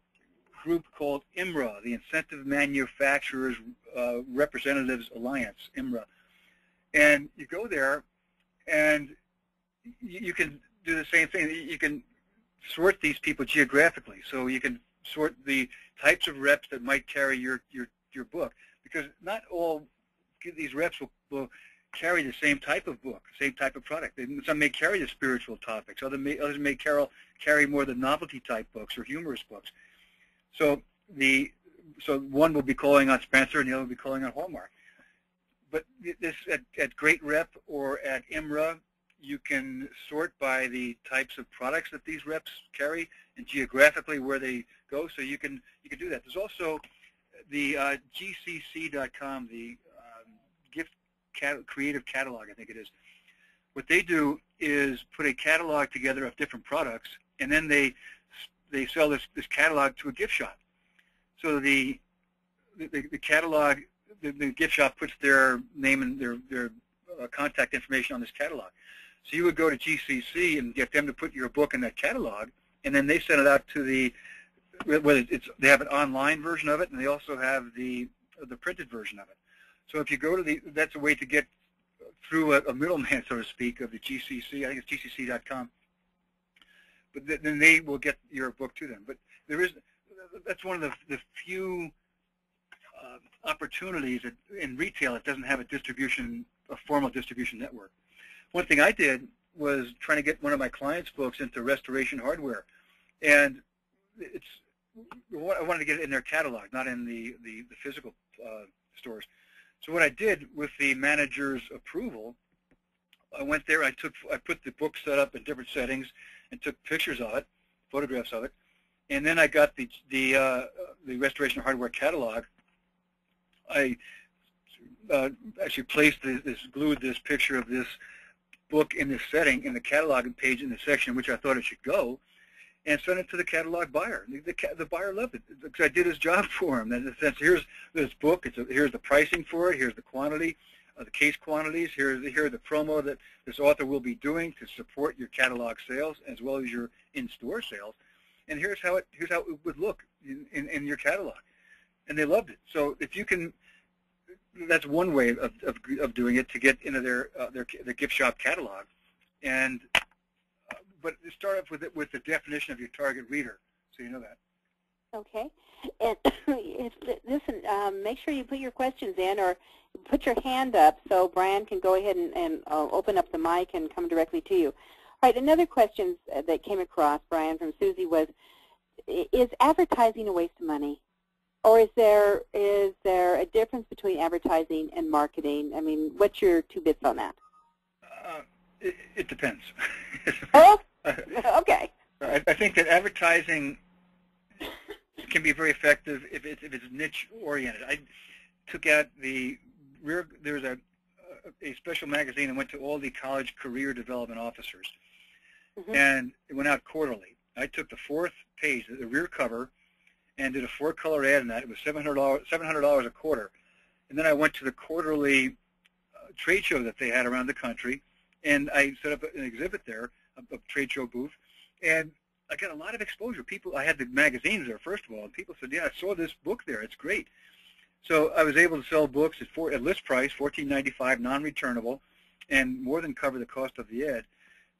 group called IMRA, the Incentive Manufacturers uh, Representatives Alliance, IMRA, and you go there, and you, you can do the same thing. You can sort these people geographically, so you can sort the types of reps that might carry your your your book, because not all these reps will, will carry the same type of book, same type of product. Some may carry the spiritual topics. Other may, others may carry, carry more the novelty type books or humorous books. So the so one will be calling on Spencer and the other will be calling on Hallmark. But this at, at Great Rep or at IMRA, you can sort by the types of products that these reps carry and geographically where they go. So you can you can do that. There's also the uh, GCC.com, the um, Gift cat Creative Catalog, I think it is. What they do is put a catalog together of different products, and then they they sell this this catalog to a gift shop. So the the, the catalog, the, the, gift shop puts their name and their their uh, contact information on this catalog. So you would go to GCC and get them to put your book in that catalog, and then they send it out to the whether it's they have an online version of it, and they also have the the printed version of it. So if you go to the, that's a way to get through a, a middleman, so to speak, of the GCC. I think it's GCC.com. But th then they will get your book to them. But there is that's one of the, the few uh, opportunities that in retail that doesn't have a distribution, a formal distribution network. One thing I did was trying to get one of my clients' books into Restoration Hardware, and it's I wanted to get it in their catalog, not in the the, the physical uh, stores. So what I did with the manager's approval, I went there. I took I put the book set up in different settings and took pictures of it, photographs of it, and then I got the the uh, the Restoration Hardware catalog. I uh, actually placed this, this, glued this picture of this book in this setting in the catalog page in the section which I thought it should go, and sent it to the catalog buyer. The, the, the buyer loved it because I did his job for him. In the sense, here's this book. It's a, here's the pricing for it. Here's the quantity, uh, the case quantities. Here's the, the promo that this author will be doing to support your catalog sales as well as your in-store sales. And here's how it here's how it would look in, in, in your catalog. And they loved it. So if you can, that's one way of, of, of doing it to get into their uh, their the gift shop catalog. And but start off with it with the definition of your target reader, so you know that. Okay, and if, listen, um, make sure you put your questions in or put your hand up so Brian can go ahead and, and uh, open up the mic and come directly to you. All right, another question that came across, Brian, from Susie was, is advertising a waste of money? Or is there is there a difference between advertising and marketing? I mean, what's your two bits on that? Uh, it, it depends. oh, okay. I, I think that advertising can be very effective if it's, if it's niche oriented. I took out the rear, there was a, a special magazine that went to all the college career development officers. Mm -hmm. And it went out quarterly. I took the fourth page, the rear cover, and did a four-color ad in that. It was $700, $700 a quarter. And then I went to the quarterly uh, trade show that they had around the country, and I set up an exhibit there a, a trade show booth, and I got a lot of exposure. People, I had the magazines there first of all, and people said, "Yeah, I saw this book there. It's great." So I was able to sell books at, four, at list price, fourteen ninety five, non-returnable, and more than cover the cost of the ad.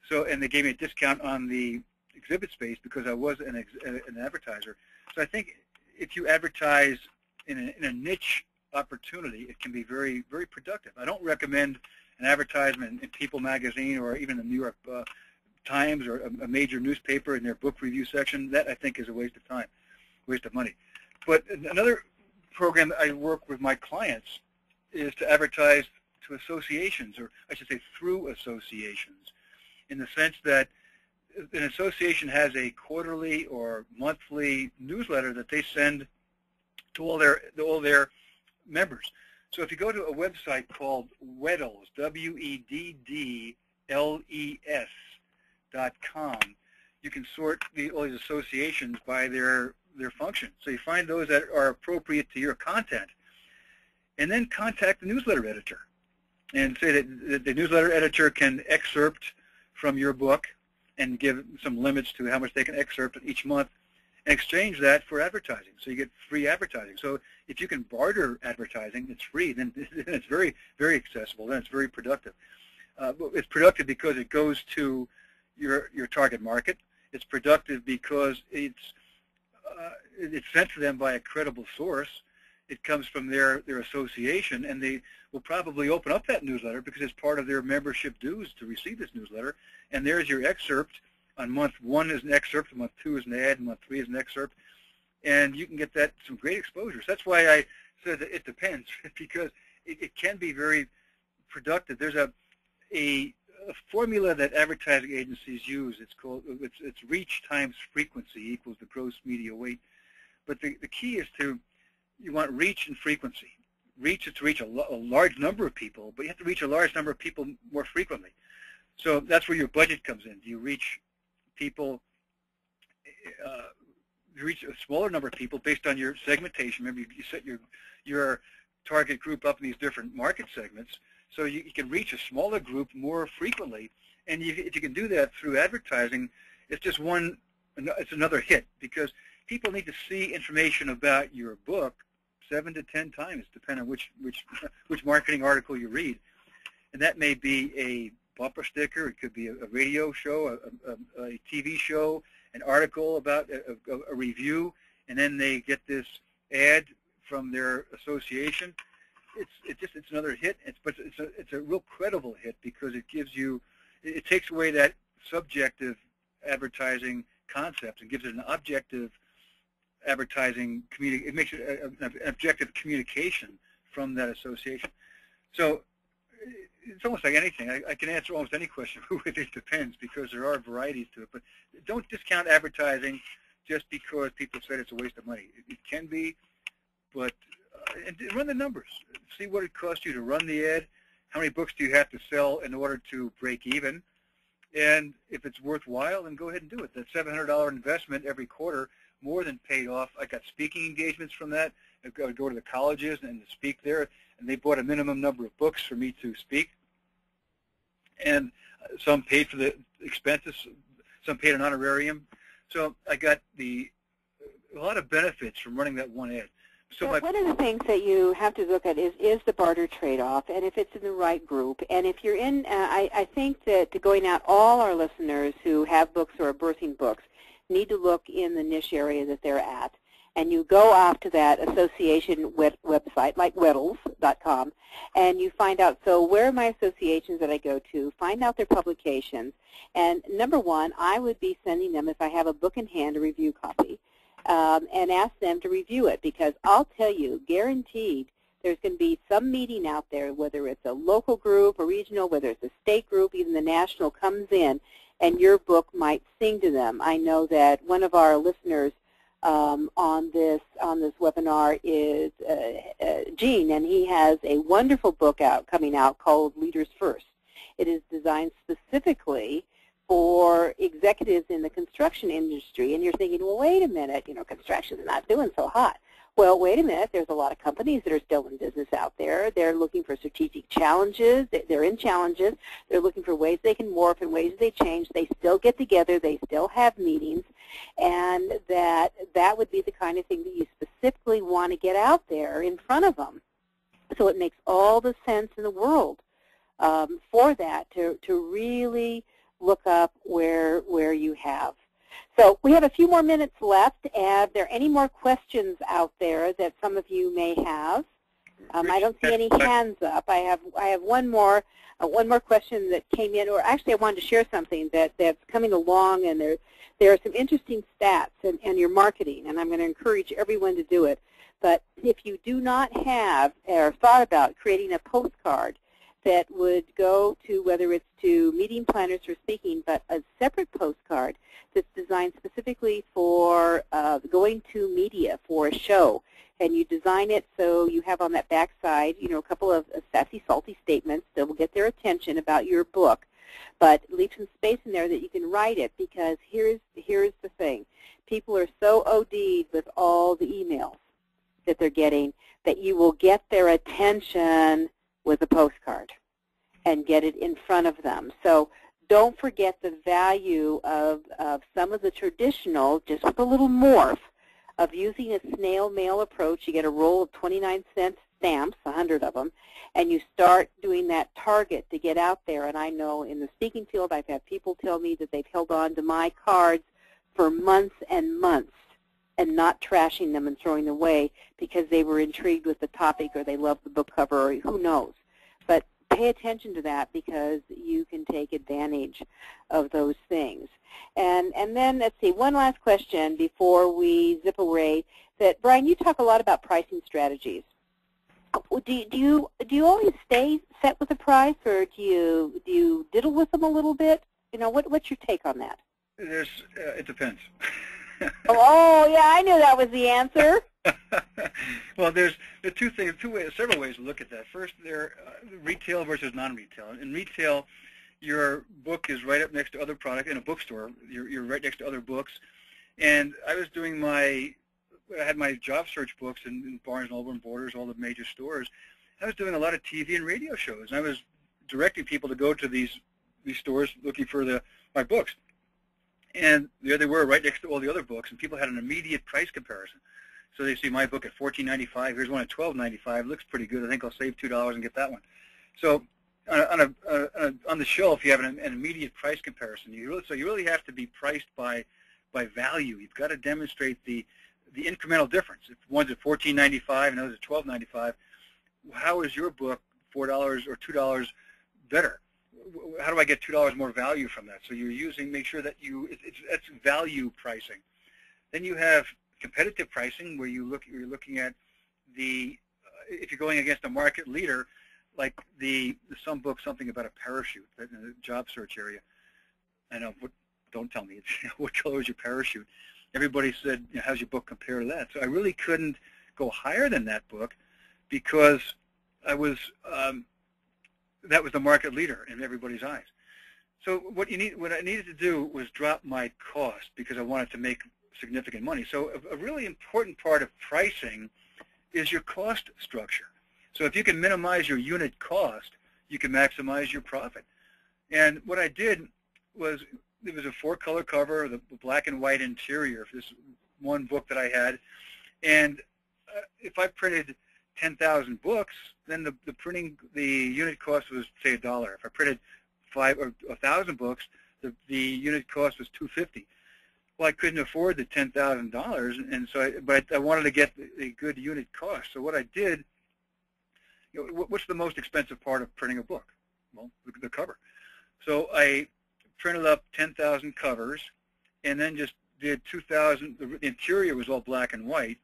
So, and they gave me a discount on the exhibit space because I was an, ex, an advertiser. So I think if you advertise in a, in a niche opportunity, it can be very, very productive. I don't recommend an advertisement in People magazine or even the New York uh, Times or a, a major newspaper in their book review section, that I think is a waste of time, waste of money. But another program I work with my clients is to advertise to associations, or I should say through associations, in the sense that an association has a quarterly or monthly newsletter that they send to all their all their members. So if you go to a website called Weddles, W-E-D-D-L-E-S com, you can sort the, all these associations by their their function. So you find those that are appropriate to your content, and then contact the newsletter editor and say that the newsletter editor can excerpt from your book and give some limits to how much they can excerpt each month and exchange that for advertising. So you get free advertising. So if you can barter advertising, it's free, then, then it's very, very accessible. Then it's very productive. Uh, it's productive because it goes to your your target market. It's productive because it's uh, it's sent to them by a credible source. It comes from their their association, and they will probably open up that newsletter because it's part of their membership dues to receive this newsletter. And there's your excerpt. On month one is an excerpt, month two is an ad, month three is an excerpt, and you can get that some great exposure. That's why I said it depends because it, it can be very productive. There's a a, a, formula that advertising agencies use. It's called it's, it's reach times frequency equals the gross media weight. But the, the key is to you want reach and frequency. Reach is to reach a, a large number of people, but you have to reach a large number of people more frequently. So that's where your budget comes in. Do you reach people? Uh, you reach a smaller number of people based on your segmentation. Remember, you set your your target group up in these different market segments so you, you can reach a smaller group more frequently. And you, if you can do that through advertising, it's just one, it's another hit because people need to see information about your book seven to ten times, depending on which which which marketing article you read. And that may be a bumper sticker, it could be a, a radio show, a, a, a, TV show, an article about a, a review, and then they get this ad from their association it's it just it's another hit. It's but it's a it's a real credible hit because it gives you it, takes away that subjective advertising concept and gives it an objective advertising communi- it makes it a, an objective communication from that association. So it's almost like anything. I, I can answer almost any question it depends because there are varieties to it. But don't discount advertising just because people said it's a waste of money. It, it can be, but and run the numbers. See what it costs you to run the ad. How many books do you have to sell in order to break even? And if it's worthwhile, then go ahead and do it. That $700 investment every quarter more than paid off. I got speaking engagements from that. I go to the colleges and speak there, and they bought a minimum number of books for me to speak. And uh, some paid for the expenses, some paid an honorarium. So I got the a lot of benefits from running that one ad. So one of the things that you have to look at is is the barter trade-off, and if it's in the right group. And if you're in, uh, I, I think that going out, all our listeners who have books or are birthing books need to look in the niche area that they're at. And you go off to that association web, website, like Weddles.com, and you find out, so where are my associations that I go to? Find out their publications. And number one, I would be sending them, if I have a book in hand, a review copy um, and ask them to review it because I'll tell you, guaranteed, there's going to be some meeting out there, whether it's a local group, a regional, whether it's a state group, even the national comes in, and your book might sing to them. I know that one of our listeners um, on this on this webinar is uh, uh, Gene, and he has a wonderful book out coming out called Leaders First. It is designed specifically for executives in the construction industry, and you're thinking, well, wait a minute, you know, construction's not doing so hot. Well, wait a minute, there's a lot of companies that are still in business out there. They're looking for strategic challenges. They're in challenges. They're looking for ways they can morph and ways they change. They still get together. They still have meetings. And that that would be the kind of thing that you specifically want to get out there in front of them. So it makes all the sense in the world um, for that to, to really look up where, where you have. So we have a few more minutes left. Are there any more questions out there that some of you may have? Um, I don't see any hands up. I have I have one more uh, one more question that came in, or actually I wanted to share something that that's coming along, and there there are some interesting stats in, in your marketing, and I'm going to encourage everyone to do it. But if you do not have or thought about creating a postcard that would go to whether it's to meeting planners for speaking, but a separate postcard that's designed specifically for uh, going to media for a show. And you design it so you have on that back side, you know, a couple of sassy, salty statements that will get their attention about your book. But leave some space in there that you can write it because here's, here's the thing. People are so OD'd with all the emails that they're getting, that you will get their attention with a postcard and get it in front of them. So don't forget the value of, of some of the traditional, just with a little morph, of using a snail mail approach. You get a roll of 29 cent stamps, 100 of them, and you start doing that target to get out there. And I know in the speaking field, I've had people tell me that they've held on to my cards for months and months and not trashing them and throwing them away because they were intrigued with the topic or they loved the book cover or who knows. But pay attention to that because you can take advantage of those things. And and then let's see, one last question before we zip away. That Brian, you talk a lot about pricing strategies. Do you, do you do you always stay set with the price, or do you do you diddle with them a little bit? You know, what what's your take on that? There's, uh, it depends. oh, yeah, I knew that was the answer. well, there's the two things, two ways, several ways to look at that. First, there uh, retail versus non-retail. In retail, your book is right up next to other product in a bookstore. You're, you're right next to other books. And I was doing my, I had my job search books in, in Barnes & Noble and Borders, all the major stores. I was doing a lot of TV and radio shows. And I was directing people to go to these these stores looking for the my books. And there they were right next to all the other books, and people had an immediate price comparison. So they see my book at $14.95. Here's one at $12.95. Looks pretty good. I think I'll save $2 and get that one. So on, a, a, a, on the shelf, you have an, an immediate price comparison. You really, so you really have to be priced by by value. You've got to demonstrate the the incremental difference. If one's at $14.95 and others at $12.95, how is your book $4 or $2 better? How do I get two dollars more value from that? So you're using make sure that you it's, it's that's value pricing. Then you have competitive pricing where you look you're looking at the uh, if you're going against a market leader like the, some book something about a parachute in the job search area. I know what don't tell me it's what color is your parachute. Everybody said you know, how's your book compare to that? So I really couldn't go higher than that book because I was um, that was the market leader in everybody's eyes. So what you need, what I needed to do was drop my cost because I wanted to make significant money. So a, a really important part of pricing is your cost structure. So if you can minimize your unit cost, you can maximize your profit. And what I did was it was a four-color cover, the black and white interior for this one book that I had. And uh, if I printed 10,000 books, then the, the printing, the unit cost was, say, a dollar. If I printed five or a thousand books, the, the unit cost was 250 well, I couldn't afford the ten thousand dollars, and so, I, but I wanted to get a good unit cost. So what I did, you know, what's the most expensive part of printing a book? Well, the, the cover. So I printed up ten thousand covers, and then just did two thousand. The interior was all black and white,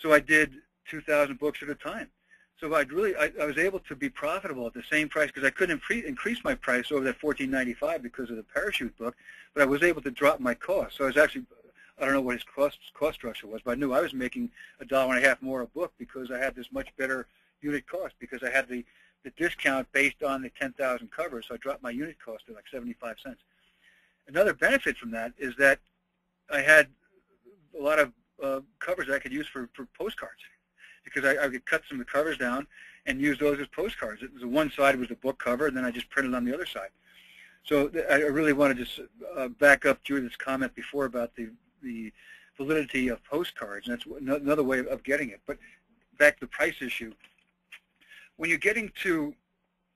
so I did 2,000 books at a time. So I'd really, I, I was able to be profitable at the same price because I couldn't increase my price over that 14.95 because of the parachute book, but I was able to drop my cost. So I was actually, I don't know what his cost cost structure was, but I knew I was making a dollar and a half more a book because I had this much better unit cost because I had the the discount based on the 10,000 covers, so I dropped my unit cost to like 75 cents. Another benefit from that is that I had a lot of uh, covers that I could use for, for postcards because I, I could cut some of the covers down and use those as postcards. It was the one side was the book cover, and then I just printed on the other side. So I really want to just uh, back up Judith's comment before about the the validity of postcards, and that's another way of getting it. But back to the price issue. When you're getting to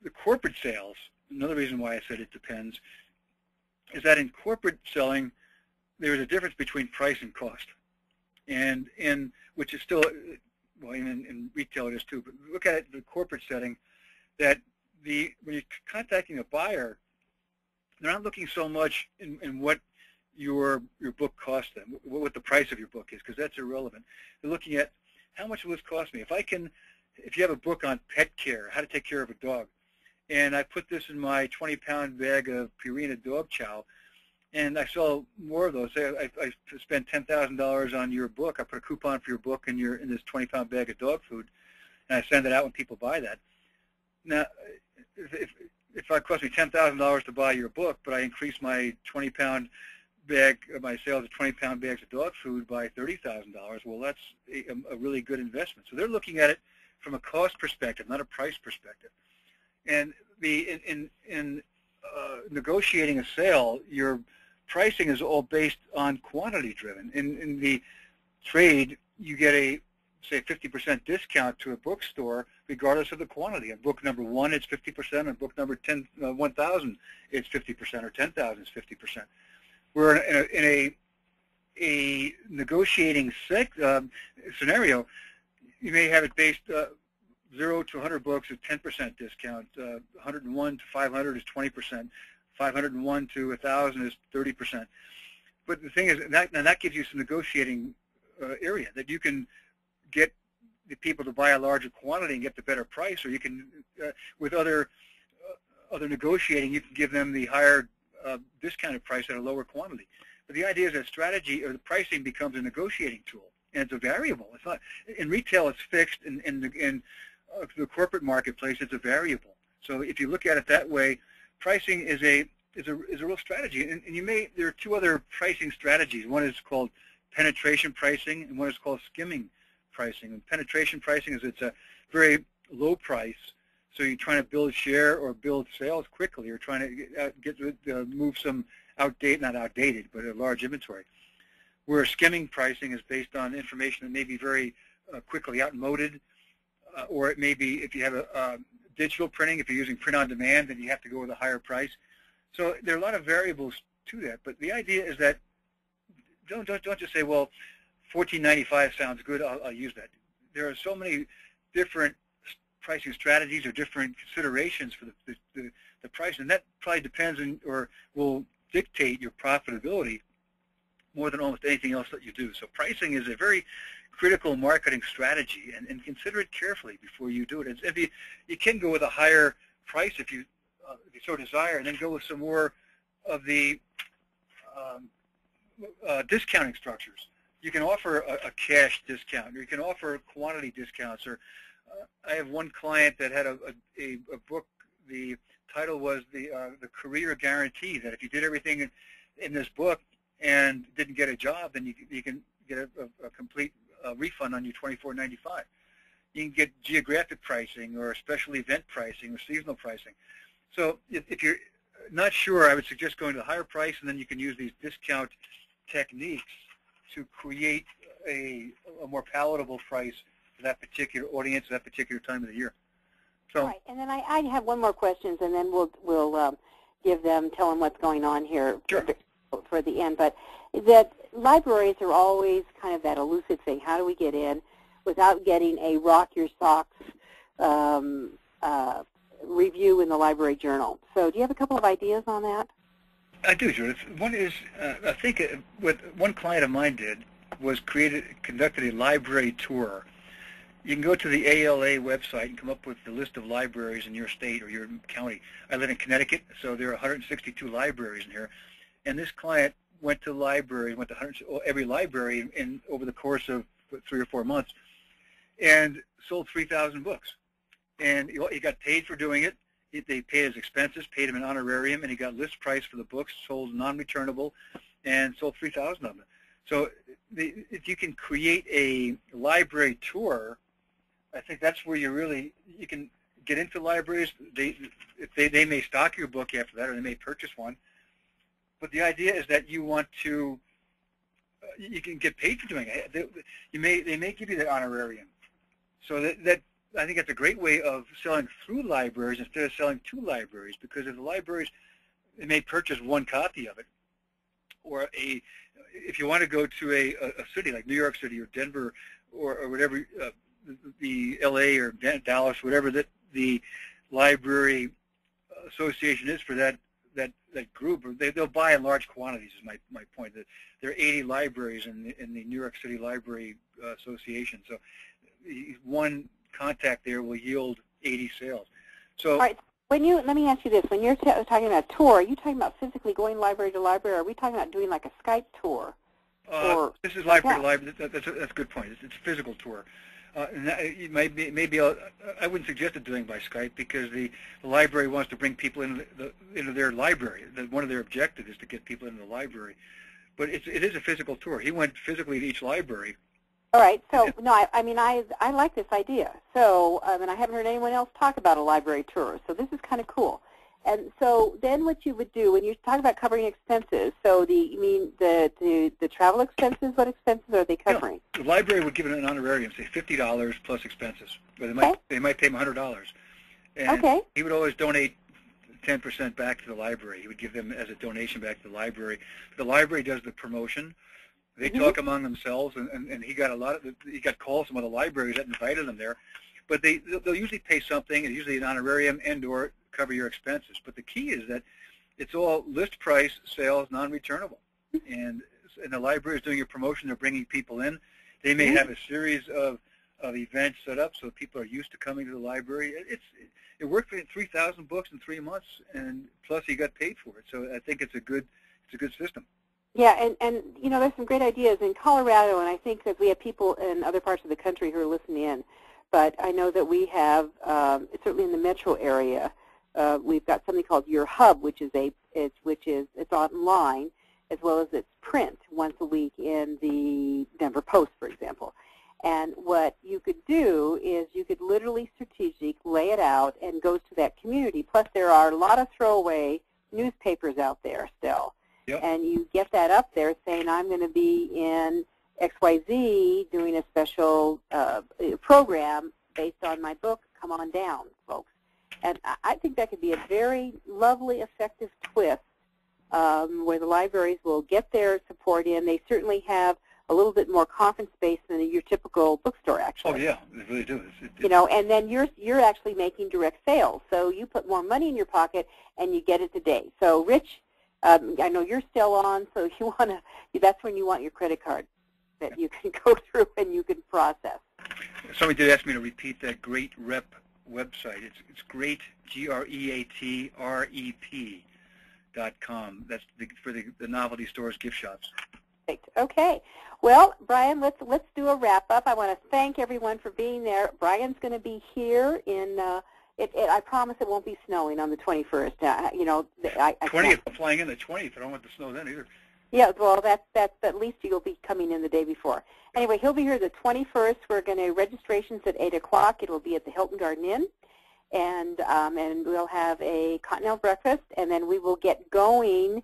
the corporate sales, another reason why I said it depends, is that in corporate selling, there's a difference between price and cost, and in which is still well, in, in retail it is too, but look at the corporate setting, that the when you're contacting a buyer, they're not looking so much in, in what your your book costs them, what, what the price of your book is, because that's irrelevant. They're looking at how much will this cost me? If I can, if you have a book on pet care, how to take care of a dog, and I put this in my 20-pound bag of Purina dog chow, and I sell more of those. I, I, I spent ten thousand dollars on your book. I put a coupon for your book in your in this twenty pound bag of dog food, and I send it out when people buy that. Now, if if, it cost me ten thousand dollars to buy your book, but I increase my twenty pound bag, my sales of 20-pound bags of dog food by $30,000. Well, that's a, a really good investment. So they're looking at it from a cost perspective, not a price perspective. And the in in, in uh, negotiating a sale, your pricing is all based on quantity driven. In in the trade, you get a say 50% discount to a bookstore regardless of the quantity. On book number one, it's 50%. On book number 10, uh, 1,000, it's 50%, or 10,000 is 50%. We're in a, in a, a negotiating sec, um, scenario, you may have it based uh, 0 to 100 books is 10% discount, uh, 101 to 500 is 20%, 501 to 1,000 is 30%. But the thing is, that, and that gives you some negotiating uh, area that you can get the people to buy a larger quantity and get the better price, or you can, uh, with other uh, other negotiating, you can give them the higher uh, discounted price at a lower quantity. But the idea is that strategy or the pricing becomes a negotiating tool, and it's a variable. It's not in retail; it's fixed. In in, in uh, the corporate marketplace, it's a variable. So if you look at it that way, pricing is a is a is a real strategy. And, and you may there are two other pricing strategies. One is called penetration pricing, and one is called skimming pricing. And penetration pricing is it's a very low price, so you're trying to build share or build sales quickly. You're trying to get, uh, get uh, move some outdated, not outdated, but a large inventory. Where skimming pricing is based on information that may be very uh, quickly outmoded, uh, or it may be if you have a uh, digital printing, if you're using print on demand, then you have to go with a higher price. So there are a lot of variables to that, but the idea is that don't don't don't just say, well, 14.95 sounds good. I'll, I'll use that. There are so many different pricing strategies or different considerations for the, the, the, the price, and that probably depends on or will dictate your profitability more than almost anything else that you do. So pricing is a very critical marketing strategy, and, and consider it carefully before you do it. And if you, you can go with a higher price if you, uh, if you so desire, and then go with some more of the um, uh, discounting structures. You can offer a, a, cash discount, or you can offer quantity discounts. Or uh, I have one client that had a, a, a book. The title was the uh, the career guarantee. That if you did everything in, in this book and didn't get a job, then you you can get a, a complete uh, refund on your $24.95. You can get geographic pricing or special event pricing or seasonal pricing. So if, if you're not sure, I would suggest going to the higher price, and then you can use these discount techniques to create a, a more palatable price for that particular audience, at that particular time of the year. So, right, and then I, I have one more question, and then we'll we'll um, give them tell them what's going on here sure. For, the end. But that libraries are always kind of that elusive thing. How do we get in without getting a rock your socks um, uh, review in the library journal? So do you have a couple of ideas on that? I do, Judith. One is, uh, I think what one client of mine did was created, conducted a library tour. You can go to the ALA website and come up with the list of libraries in your state or your county. I live in Connecticut, so there are 162 libraries in here. And this client went to libraries, went to hundreds, every library in, in over the course of three or four months, and sold 3,000 books. And he, got paid for doing it. He, they paid his expenses, paid him an honorarium, and he got list price for the books, sold non-returnable, and sold 3,000 of them. So the, if you can create a library tour, I think that's where you really you can get into libraries. They if they they may stock your book after that, or they may purchase one but the idea is that you want to, uh, you can get paid for doing it. They, you may, they may give you that honorarium. So that, that, I think that's a great way of selling through libraries instead of selling to libraries because if the libraries, they may purchase one copy of it or a, if you want to go to a, a city like New York City or Denver or, or whatever, uh, the LA or Dallas, whatever that the library association is for that that that group, they, they'll buy in large quantities. Is my my point. That there are 80 libraries in the, in the New York City Library uh, Association. So one contact there will yield 80 sales. So. All right. When you let me ask you this: When you're talking about a tour, are you talking about physically going library to library? Or are we talking about doing like a Skype tour? Uh, or, this is library yeah. to library. That's a, that's a good point. It's, it's a physical tour. Uh, maybe maybe I'll, I wouldn't suggest it doing by Skype because the, the library wants to bring people into the, into their library. The, one of their objectives is to get people into the library. but it's, it is a physical tour. He went physically to each library. All right. So no, I, I mean, I I like this idea. So, um, and I haven't heard anyone else talk about a library tour. So this is kind of cool. And so then what you would do when you talk about covering expenses. So the you mean the the, the travel expenses? What expenses are they covering? The library would give him an honorarium, say fifty dollars plus expenses, or they might Okay. they might pay him hundred dollars. And Okay. he would always donate ten percent back to the library. He would give them as a donation back to the library. The library does the promotion. They Mhm. talk among themselves, and, and, and he got a lot of he got calls from other libraries that invited him there. But they they'll they'll usually pay something, and usually an honorarium and or cover your expenses. But the key is that it's all list price sales, non-returnable, and and the library is doing a promotion. They're bringing people in. They may have a series of of events set up so people are used to coming to the library. It- It's it worked for 3,000 books in three months, and plus he got paid for it. So I think it's a good it's a good system. Yeah, and, and you know, there's some great ideas in Colorado, and I think that we have people in other parts of the country who are listening in. But I know that we have, um, certainly in the metro area, uh, we've got something called Your Hub, which is a it's which is it's online as well as it's print once a week in the Denver Post, for example. And what you could do is you could literally strategic lay it out and goes to that community. Plus, there are a lot of throwaway newspapers out there still Yep. and you get that up there saying I'm going to be in XYZ doing a special uh, program based on my book, come on down, folks. And I- think that could be a very lovely, effective twist um, where the libraries will get their support in. They certainly have a little bit more conference space than your typical bookstore, actually Oh yeah, they really do. It's, it, you know, and then you're you're actually making direct sales. So you put more money in your pocket and you get it today. So Rich, um, I know you're still on, so you want to. That's when you want your credit card that you can go through and you can process. Somebody did ask me to repeat that Great Rep website. It's it's great G R E A T R E P dot com. That's the, for the, the novelty stores, gift shops. Perfect. Okay. Well, Brian, let's let's do a wrap up. I want to thank everyone for being there. Brian's going to be here in. Uh, it, it, I promise it won't be snowing on the 21st. Uh, you know, I, I can't- Twentieth, I'm flying in the twentieth. I don't want the snow then either. Yeah, well, that's that's at least you'll be coming in the day before. Anyway, he'll be here the 21st. We're going to registrations at 8 o'clock. It'll be at the Hilton Garden Inn, and um, and we'll have a continental breakfast, and then we will get going,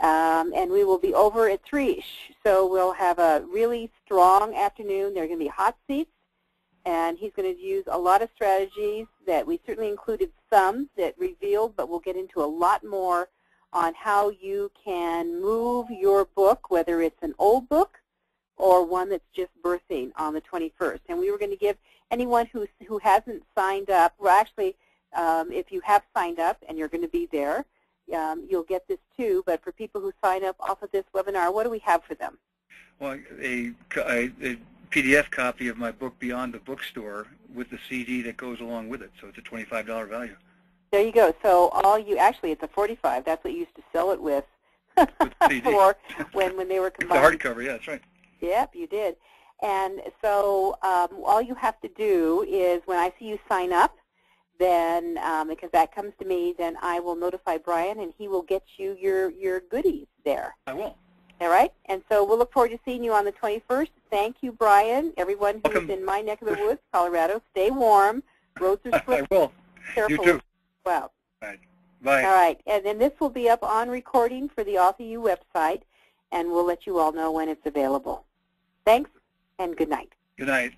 um, and we will be over at Threesh. So we'll have a really strong afternoon. There are going to be hot seats, and he's going to use a lot of strategies that we certainly included some that revealed, but we'll get into a lot more on how you can move your book, whether it's an old book or one that's just birthing on the 21st. And we were going to give anyone who, who hasn't signed up, well actually, um, if you have signed up and you're going to be there, um, you'll get this too. But for people who sign up off of this webinar, what do we have for them? Well, a, a, a PDF copy of my book Beyond the Bookstore with the CD that goes along with it. So it's a twenty-five dollar value. There you go. So all you, actually it's a 45. That's what you used to sell it with CD. for when, when they were It's the hardcover. Yeah, that's right. Yep, you did. And so um, all you have to do is when I see you sign up, then um, because that comes to me, then I will notify Brian, and he will get you your your goodies there. I will. All right. And so we'll look forward to seeing you on the 21st. Thank you, Brian. Everyone who's Welcome. in my neck of the woods, Colorado, stay warm. Roads are slippery. I will. Careful. You too. Wow. Bye. All right. And then this will be up on recording for the AuthorU website, and we'll let you all know when it's available. Thanks, and good night. Good night.